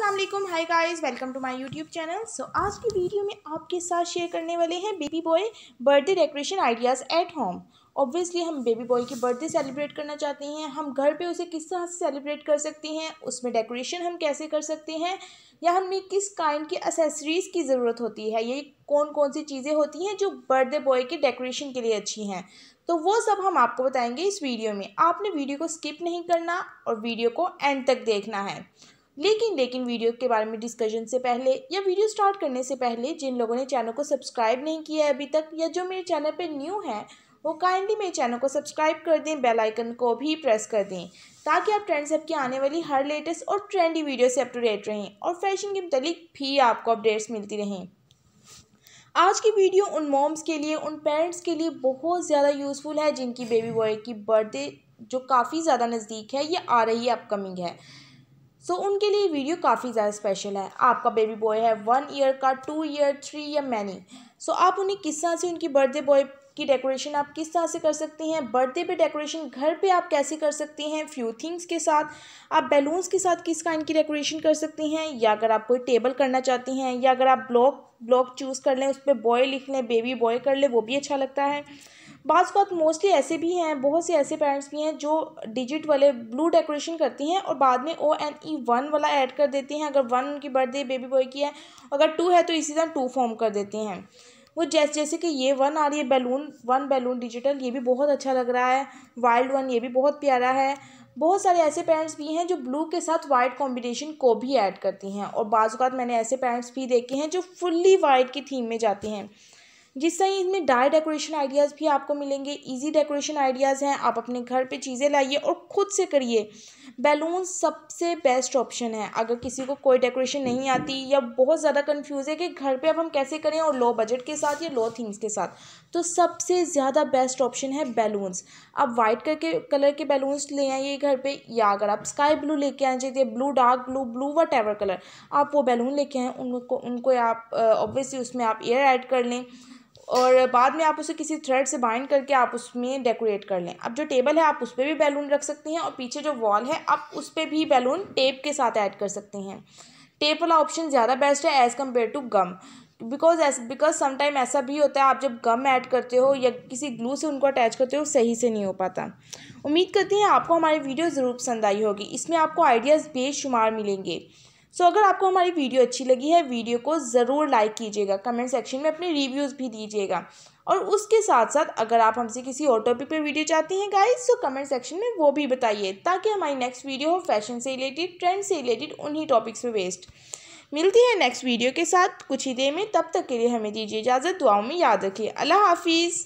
वालेकुम। Hi guys welcome to my YouTube channel so आज की वीडियो में आपके साथ शेयर करने वाले हैं baby boy birthday decoration ideas at home obviously हम बेबी बॉय की बर्थडे सेलिब्रेट करना चाहते हैं। हम घर पे उसे किस तरह से सेलिब्रेट कर सकते हैं, उसमें डेकोरेशन हम कैसे कर सकते हैं, या हमें किस काइंड की असेसरीज़ की ज़रूरत होती है। ये कौन कौन सी चीज़ें होती हैं जो बर्थडे बॉय के डेकोरेशन के लिए अच्छी हैं। तो वो सब हम आपको बताएँगे इस वीडियो में। आपने वीडियो को स्किप नहीं करना और वीडियो को एंड तक देखना है। लेकिन लेकिन वीडियो के बारे में डिस्कशन से पहले या वीडियो स्टार्ट करने से पहले जिन लोगों ने चैनल को सब्सक्राइब नहीं किया है अभी तक या जो मेरे चैनल पर न्यू है, वो काइंडली मेरे चैनल को सब्सक्राइब कर दें बेल आइकन को भी प्रेस कर दें, ताकि आप ट्रेंड्स सब की आने वाली हर लेटेस्ट और ट्रेंडी वीडियो से अप टू डेट रहें और फ़ैशन के मतलब भी आपको अपडेट्स मिलती रहें। आज की वीडियो उन मॉम्स के लिए, उन पेरेंट्स के लिए बहुत ज़्यादा यूज़फुल है जिनकी बेबी बॉय की बर्थडे जो काफ़ी ज़्यादा नज़दीक है ये आ रही है अपकमिंग है। सो so, उनके लिए वीडियो काफ़ी ज़्यादा स्पेशल है। आपका बेबी बॉय है वन ईयर का टू ईयर थ्री या मैनी सो आप उन्हें किस तरह से उनकी बर्थडे बॉय की डेकोरेशन आप किस तरह से कर सकते हैं? बर्थडे पे डेकोरेशन घर पे आप कैसे कर सकते हैं? फ्यू थिंग्स के साथ। आप बैलून्स के साथ किस काइंड की डेकोरेशन कर सकते हैं? या अगर आप कोई टेबल करना चाहते हैं या अगर आप ब्लॉक ब्लॉक चूज़ कर लें उस पर बॉय लिख लें बेबी बॉय कर लें वो भी अच्छा लगता है। बाज़ बात मोस्टली ऐसे भी हैं, बहुत से ऐसे पेरेंट्स भी हैं जो डिजिट वाले ब्लू डेकोरेशन करती हैं और बाद में ओ एन ई वन वाला ऐड कर देते हैं। अगर वन उनकी बर्थडे बेबी बॉय की है, अगर टू है तो इसी तरह टू फॉर्म कर देते हैं। वो जैसे जैसे कि ये वन आ रही है बैलून वन बैलून डिजिटल ये भी बहुत अच्छा लग रहा है। वाइल्ड वन ये भी बहुत प्यारा है। बहुत सारे ऐसे पेरेंट्स भी हैं जो ब्लू के साथ वाइट कॉम्बिनेशन को भी ऐड करती हैं। और बाज़ात मैंने ऐसे पेरेंट्स भी देखे हैं जो फुल्ली वाइट की थीम में जाते हैं। जिस तरह इसमें डाई डेकोरेशन आइडियाज़ भी आपको मिलेंगे इजी डेकोरेशन आइडियाज़ हैं, आप अपने घर पे चीज़ें लाइए और ख़ुद से करिए। बैलून सबसे बेस्ट ऑप्शन है। अगर किसी को कोई डेकोरेशन नहीं आती या बहुत ज़्यादा कन्फ्यूज़ है कि घर पे अब हम कैसे करें और लो बजट के साथ या लो थिंग्स के साथ तो सबसे ज़्यादा बेस्ट ऑप्शन है बैलून्स। आप वाइट करके कलर के बैलून्स ले आइए घर पर या अगर आप स्काई ब्लू लेके आए चाहिए blue dark blue blue what colour आप वो बैलून लेके आएँ, उनको उनको आप ऑब्वियसली उसमें आप एयर ऐड कर लें। और बाद में आप उसे किसी थ्रेड से बाइंड करके आप उसमें डेकोरेट कर लें। अब जो टेबल है, आप उस पर भी बैलून रख सकते हैं और पीछे जो वॉल है, आप उस पर भी बैलून टेप के साथ ऐड कर सकते हैं। टेप वाला ऑप्शन ज़्यादा बेस्ट है as compare to gum because as because sometime ऐसा भी होता है, आप जब गम ऐड करते हो या किसी ग्लू से उनको अटैच करते हो, सही से नहीं हो पाता। उम्मीद करती हैं आपको हमारी वीडियो ज़रूर पसंद आई होगी। इसमें आपको आइडियाज़ बेशुमार मिलेंगे। सो so, अगर आपको हमारी वीडियो अच्छी लगी है वीडियो को ज़रूर लाइक कीजिएगा कमेंट सेक्शन में अपने रिव्यूज़ भी दीजिएगा। और उसके साथ साथ अगर आप हमसे किसी और टॉपिक पर वीडियो चाहते हैं गाइस तो कमेंट सेक्शन में वो भी बताइए ताकि हमारी नेक्स्ट वीडियो हो फ़ैशन से रिलेटेड ट्रेंड से रिलेटेड उन्हीं टॉपिक्स पे बेस्ड मिलती है नेक्स्ट वीडियो के साथ कुछ ही देर में तब तक के लिए हमें दीजिए इजाज़त दुआओं में याद रखिए। अल्लाह हाफिज़।